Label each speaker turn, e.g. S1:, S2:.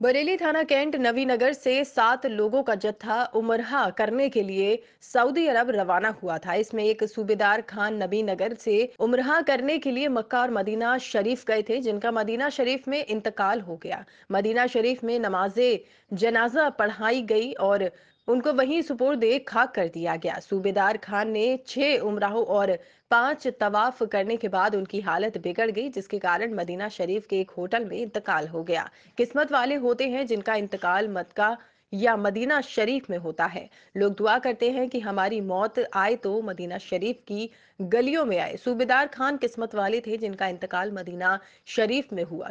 S1: बरेली थाना कैंट नवीनगर से सात लोगों का जत्था उमरहा करने के लिए सऊदी अरब रवाना हुआ था। इसमें एक सूबेदार खान नबीनगर से उमरहा करने के लिए मक्का और मदीना शरीफ गए थे, जिनका मदीना शरीफ में इंतकाल हो गया। मदीना शरीफ में नमाजे जनाजा पढ़ाई गई और उनको वहीं सुपुर्द खाक कर दिया गया। सूबेदार खान ने छह उमराहों और पाँच तवाफ करने के बाद उनकी हालत बिगड़ गई, जिसके कारण मदीना शरीफ के एक होटल में इंतकाल हो गया। किस्मत वाले होते हैं जिनका इंतकाल मक्का या मदीना शरीफ में होता है। लोग दुआ करते हैं कि हमारी मौत आए तो मदीना शरीफ की गलियों में आए। सूबेदार खान किस्मत वाले थे जिनका इंतकाल मदीना शरीफ में हुआ।